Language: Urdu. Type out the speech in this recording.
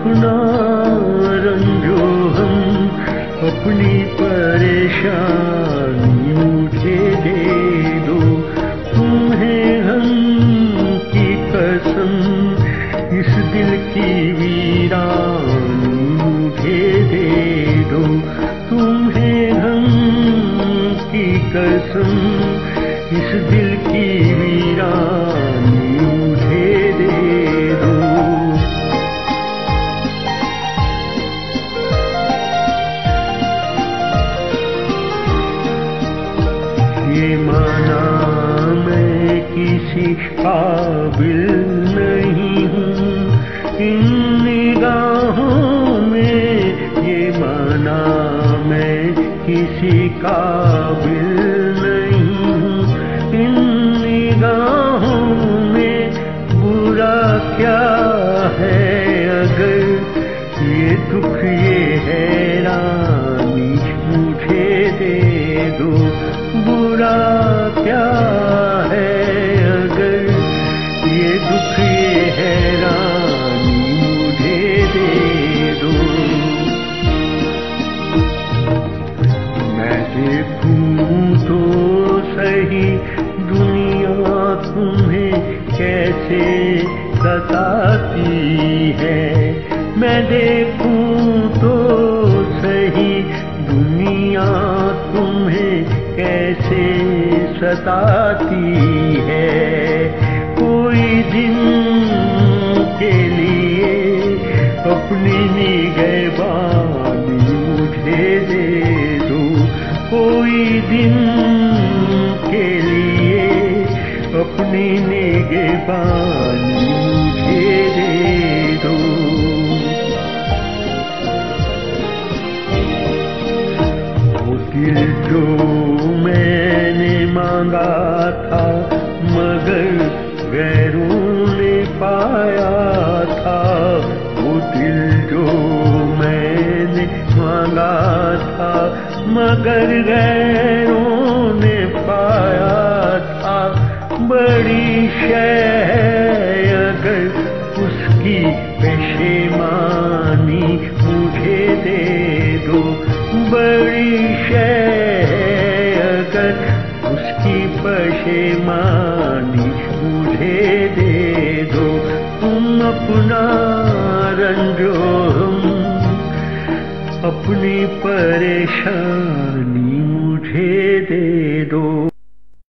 اپنا رنجو ہم اپنی پریشانی مجھے دے دو۔ تمہیں ہم کی قسم، اس دل کی ویرانی مجھے دے دو۔ تمہیں ہم کی قسم، اس دل کی ویران یہ مانا میں کسی قابل نہیں ہوں۔ ان نگاہوں میں یہ مانا میں کسی قابل صحیح دنیا تمہیں کیسے ستاتی ہے؟ میں دیکھوں تو صحیح دنیا تمہیں کیسے ستاتی ہے؟ کوئی دن کے لیے اپنی نگہبانی مجھے دے دو۔ کوئی دن اپنی نگہبانی مجھے دے دو۔ وہ دل جو میں نے مانگا تھا، مگر غیروں نے پایا تھا۔ وہ دل جو میں نے مانگا تھا، مگر غیروں بڑی شے اگر اس کی پشیمانی مجھے دے دو۔ تم اپنا رنجو ہم اپنی پریشانی مجھے دے دو۔